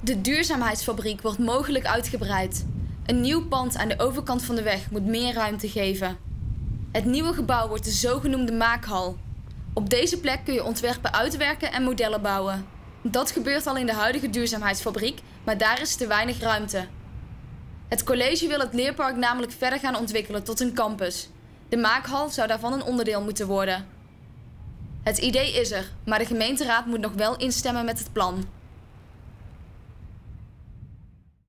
De duurzaamheidsfabriek wordt mogelijk uitgebreid. Een nieuw pand aan de overkant van de weg moet meer ruimte geven. Het nieuwe gebouw wordt de zogenoemde maakhal. Op deze plek kun je ontwerpen uitwerken en modellen bouwen. Dat gebeurt al in de huidige duurzaamheidsfabriek, maar daar is te weinig ruimte. Het college wil het leerpark namelijk verder gaan ontwikkelen tot een campus. De maakhal zou daarvan een onderdeel moeten worden. Het idee is er, maar de gemeenteraad moet nog wel instemmen met het plan.